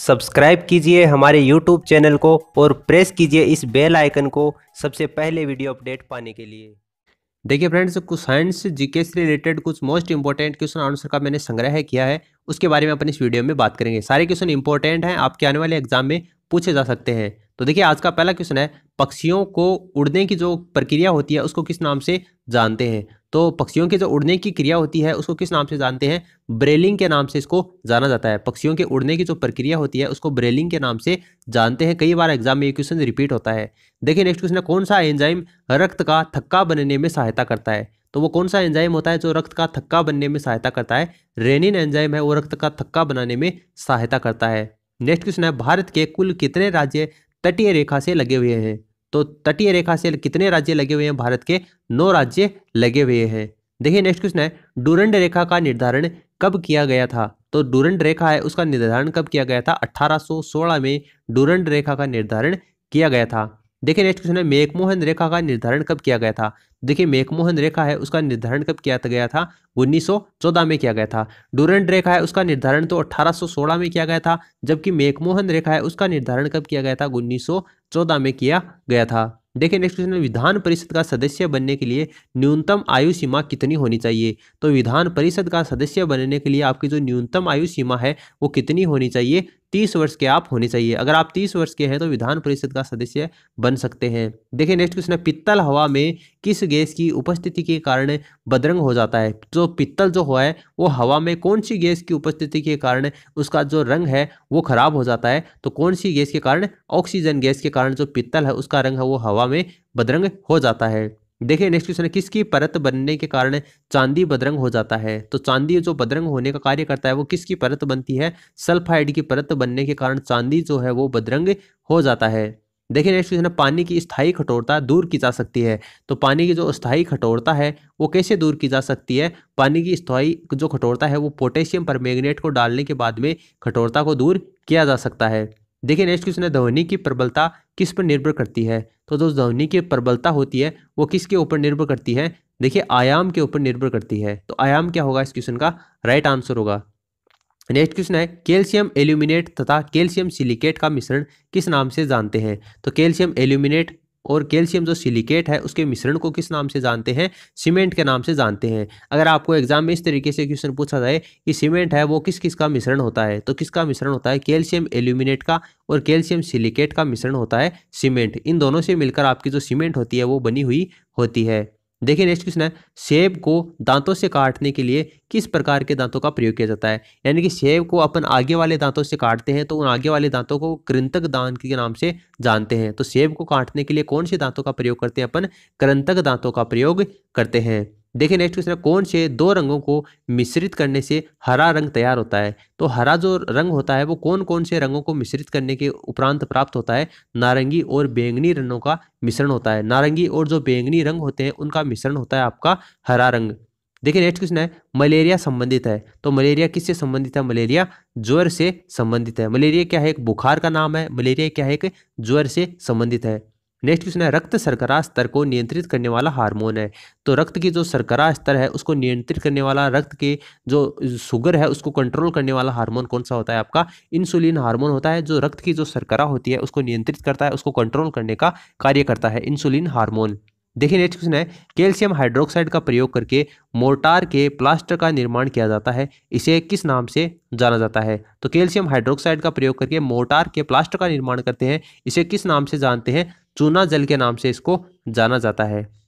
Subscribe कीजिए हमारे YouTube channel को और प्रेस कीजिए इस बेल आइकन को सबसे पहले वीडियो अपडेट पाने के लिए। देखिए फ्रेंड्स, कुछ साइंस जीके से रिलेटेड कुछ मोस्ट इंपॉर्टेंट क्वेश्चन आंसर का मैंने संग्रह किया है, उसके बारे में अपन इस वीडियो में बात करेंगे। सारे क्वेश्चन इंपॉर्टेंट हैं, आपके आने वाले एग्ज़ाम में पूछे जा सकते हैं। तो देखिए, आज का पहला क्वेश्चन है, पक्षियों को उड़ने की जो प्रक्रिया होती है, उसको किस नाम से जानते हैं? तो पक्षियों के जो उड़ने की क्रिया होती है, उसको किस नाम से जानते हैं? ब्रेलिंग के नाम से इसको जाना जाता है। पक्षियों के उड़ने की जो प्रक्रिया होती है, उसको ब्रेलिंग के नाम से जानते हैं। कई बार एग्ज़ाम में ये क्वेश्चन रिपीट होता है। देखिए, नेक्स्ट क्वेश्चन है, कौन सा एंजाइम रक्त का थक्का बनने में सहायता करता है? तो वो कौन सा एंजाइम होता है जो रक्त का थक्का बनने में सहायता करता है? रेनिन एंजाइम है, वो रक्त का थक्का बनाने में सहायता करता है। नेक्स्ट क्वेश्चन है, भारत के कुल कितने राज्य तटीय रेखा से लगे हुए हैं। तो तटीय रेखा से कितने राज्य लगे हुए हैं? भारत के नौ राज्य लगे हुए हैं। देखिए नेक्स्ट क्वेश्चन है, डूरंड रेखा का निर्धारण कब किया गया था? तो डूरंड रेखा है, उसका निर्धारण कब किया गया था? 1816 में डूरंड रेखा का निर्धारण किया गया था। देखिए नेक्स्ट क्वेश्चन है, मेकमोहन रेखा का निर्धारण कब किया गया था? देखिए, मेकमोहन रेखा है, उसका निर्धारण कब किया गया था? 1914 में किया गया था। डूरेंट रेखा है, उसका निर्धारण तो 1816 में किया गया था, जबकि मेकमोहन रेखा है, उसका निर्धारण कब किया गया था? 1914 में किया गया था। देखिए नेक्स्ट क्वेश्चन है, विधान परिषद का सदस्य बनने के लिए न्यूनतम आयु सीमा कितनी होनी चाहिए? तो विधान परिषद का सदस्य बनने के लिए आपकी जो न्यूनतम आयु सीमा है, वो कितनी होनी चाहिए? तीस वर्ष के आप होने चाहिए। अगर आप तीस वर्ष के हैं तो विधान परिषद का सदस्य बन सकते हैं। देखिए नेक्स्ट क्वेश्चन है, पित्तल हवा में किस गैस की उपस्थिति के कारण बदरंग हो जाता है? जो पित्तल जो हुआ है, वो हवा में कौन सी गैस की उपस्थिति के कारण उसका जो रंग है, वो खराब हो जाता है? तो कौन सी गैस के कारण? ऑक्सीजन गैस के कारण जो पित्तल है, उसका रंग है, वो हवा में बदरंग हो जाता है। देखिए नेक्स्ट क्वेश्चन है, किसकी परत बनने के कारण चांदी बदरंग हो जाता है? तो चांदी जो बदरंग होने का कार्य करता है, वो किसकी परत बनती है? सल्फाइड की परत बनने के कारण चांदी जो है, वो बदरंग हो जाता है। देखिए नेक्स्ट क्वेश्चन है, पानी की स्थायी कठोरता दूर की जा सकती है। तो पानी की जो स्थायी कठोरता है, वो कैसे दूर की जा सकती है? पानी की स्थायी जो कठोरता है, वो पोटेशियम पर को डालने के बाद में कठोरता को दूर किया जा सकता है। देखिए, नेक्स्ट क्वेश्चन है, ध्वनि की प्रबलता किस पर निर्भर करती है? तो जो ध्वनि की प्रबलता होती है, वो किसके ऊपर निर्भर करती है? देखिए, आयाम के ऊपर निर्भर करती है। तो आयाम क्या होगा इस क्वेश्चन का? राइट आंसर होगा। नेक्स्ट क्वेश्चन है, कैल्शियम एल्यूमिनेट तथा कैल्शियम सिलिकेट का मिश्रण किस नाम से जानते हैं? तो कैल्शियम एल्यूमिनेट और कैल्शियम जो सिलिकेट है, उसके मिश्रण को किस नाम से जानते हैं? सीमेंट के नाम से जानते हैं। अगर आपको एग्ज़ाम में इस तरीके से क्वेश्चन पूछा जाए कि सीमेंट है, वो किस किस का मिश्रण होता है? तो किसका मिश्रण होता है? कैल्शियम एल्यूमिनेट का और कैल्शियम सिलिकेट का मिश्रण होता है सीमेंट। इन दोनों से मिलकर आपकी जो सीमेंट होती है, वो बनी हुई होती है। देखिए नेक्स्ट क्वेश्चन है, सेब को दांतों से काटने के लिए किस प्रकार के दांतों का प्रयोग किया जाता है? यानी कि सेब को अपन आगे वाले दांतों से काटते हैं तो उन आगे वाले दांतों को कृंतक दांत के नाम से जानते हैं। तो सेब को काटने के लिए कौन से दांतों का प्रयोग करते हैं अपन? कृंतक दांतों का प्रयोग करते हैं। देखिए नेक्स्ट क्वेश्चन है, कौन से दो रंगों को मिश्रित करने से हरा रंग तैयार होता है? तो हरा जो रंग होता है, वो कौन कौन से रंगों को मिश्रित करने के उपरांत प्राप्त होता है? नारंगी और बैंगनी रंगों का मिश्रण होता है। नारंगी और जो बैंगनी रंग होते हैं, उनका मिश्रण होता है आपका हरा रंग। देखिए नेक्स्ट क्वेश्चन है, मलेरिया संबंधित है। तो मलेरिया किससे संबंधित है? मलेरिया ज्वर से संबंधित है। मलेरिया क्या है? एक बुखार का नाम है। मलेरिया क्या है? एक ज्वर से संबंधित है। नेक्स्ट क्वेश्चन है, रक्त शर्करा स्तर को नियंत्रित करने वाला हार्मोन है। तो रक्त की जो शर्करा स्तर है, उसको नियंत्रित करने वाला, रक्त के जो शुगर है, उसको कंट्रोल करने वाला हार्मोन कौन सा होता है आपका? इंसुलिन हार्मोन होता है, जो रक्त की जो शर्करा होती है, उसको नियंत्रित करता है, उसको कंट्रोल करने का कार्य करता है इंसुलिन हार्मोन। देखिए नेक्स्ट क्वेश्चन है, कैल्शियम हाइड्रोक्साइड का प्रयोग करके मोर्टार के प्लास्टर का निर्माण किया जाता है, इसे किस नाम से जाना जाता है? तो कैल्शियम हाइड्रोक्साइड का प्रयोग करके मोर्टार के प्लास्टर का निर्माण करते हैं, इसे किस नाम से जानते हैं? चूना जल के नाम से इसको जाना जाता है।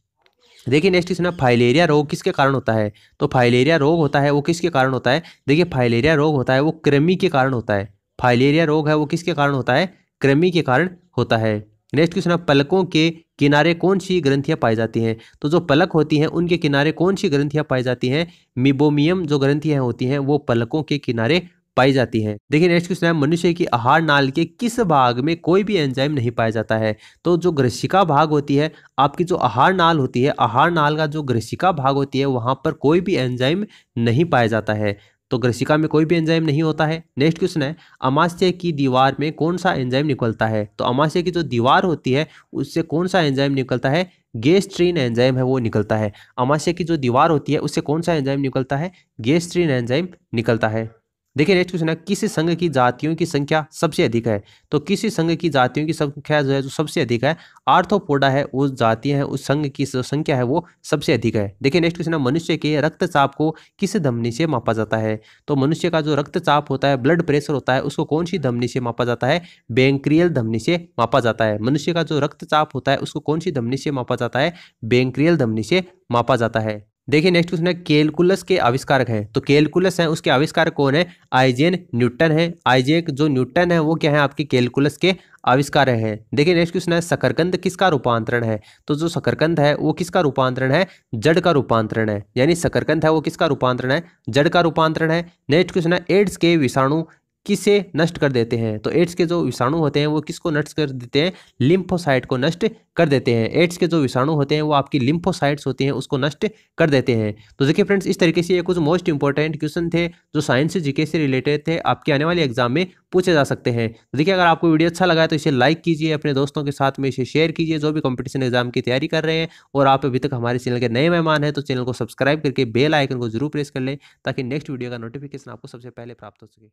देखिए नेक्स्ट है फाइलेरिया रोग किसके कारण होता है? तो फाइलेरिया रोग होता है वो किसके कारण होता है? देखिए फाइलेरिया रोग होता है वो कृमि के कारण होता है। फाइलेरिया रोग है वो किसके कारण होता है? कृमि के कारण होता है। नेक्स्ट क्वेश्चन है पलकों के किनारे कौन सी ग्रंथियाँ पाई जाती हैं? तो जो पलक होती हैं, उनके किनारे कौन सी ग्रंथियाँ पाई जाती हैं? मिबोमियम जो ग्रंथियाँ होती हैं, वो पलकों के किनारे पाई जाती है। देखिए, नेक्स्ट क्वेश्चन है, मनुष्य की आहार नाल के किस भाग में कोई भी एंजाइम नहीं पाया जाता है? तो जो ग्रसिका भाग होती है, आपकी जो आहार नाल होती है, आहार नाल का जो ग्रसिका भाग होती है, वहाँ पर कोई भी एंजाइम नहीं पाया जाता है। तो ग्रसिका में कोई भी एंजाइम नहीं होता है। नेक्स्ट क्वेश्चन है अमाशय की दीवार में कौन सा एंजाइम निकलता है? तो अमाशय की जो दीवार होती है, उससे कौन सा एंजाइम निकलता है? गेस्ट्रीन एंजाइम है, वो निकलता है। अमाशय की जो दीवार होती है, उससे कौन सा एंजाइम निकलता है? गेस्ट्रीन एंजाइम निकलता है। देखिए नेक्स्ट क्वेश्चन है किसी संघ की जातियों की संख्या सबसे अधिक है? तो किसी संघ की जातियों की संख्या जो है, जो सबसे अधिक है, आर्थोपोडा है वो जातियाँ हैं, उस संघ की संख्या है, वो सबसे अधिक है। देखिए नेक्स्ट क्वेश्चन है, मनुष्य के रक्तचाप को किस धमनी से मापा जाता है? तो मनुष्य का जो रक्तचाप होता है ब्लड प्रेशर होता है, उसको कौन सी धमनी से मापा जाता है? बैंक्रियल धमनी से मापा जाता है। मनुष्य का जो रक्तचाप होता है, उसको कौन सी धमनी से मापा जाता है? बैंक्रियल धमनी से मापा जाता है। देखिए नेक्स्ट क्वेश्चन है कैलकुलस के आविष्कारक हैं। तो कैलकुलस है, उसके आविष्कारक कौन है? आइजेन न्यूटन है। आइजेक जो न्यूटन है, वो क्या है? आपके कैलकुलस के आविष्कार हैं। देखिए नेक्स्ट क्वेश्चन है सकरकंद किसका रूपांतरण है? तो जो सकरकंद है, वो किसका रूपांतरण है? जड़ का रूपांतरण है। यानी सकरकंद है, वो किसका रूपांतरण है? जड़ का रूपांतरण है। नेक्स्ट क्वेश्चन है एड्स के विषाणु किसे नष्ट कर देते हैं? तो एड्स के जो विषाणु होते हैं, वो किसको नष्ट कर देते हैं? लिम्फोसाइट को नष्ट कर देते हैं। एड्स के जो विषाणु होते हैं, वो आपकी लिम्फोसाइट्स होती हैं, उसको नष्ट कर देते हैं। तो देखिए फ्रेंड्स, इस तरीके से ये कुछ मोस्ट इंपॉर्टेंट क्वेश्चन थे, जो साइंस जीके से रिलेटेड थे, आपके आने वाले एग्ज़ाम में पूछे जा सकते हैं। तो देखिए, अगर आपको वीडियो अच्छा लगा है तो इसे लाइक कीजिए, अपने दोस्तों के साथ में इसे शेयर कीजिए, जो भी कॉम्पिटिशन एग्ज़ाम की तैयारी कर रहे हैं। और आप अभी तक हमारे चैनल के नए मेहमान हैं तो चैनल को सब्सक्राइब करके बेल आइकन को ज़रूर प्रेस कर लें, ताकि नेक्स्ट वीडियो का नोटिफिकेशन आपको सबसे पहले प्राप्त हो सके।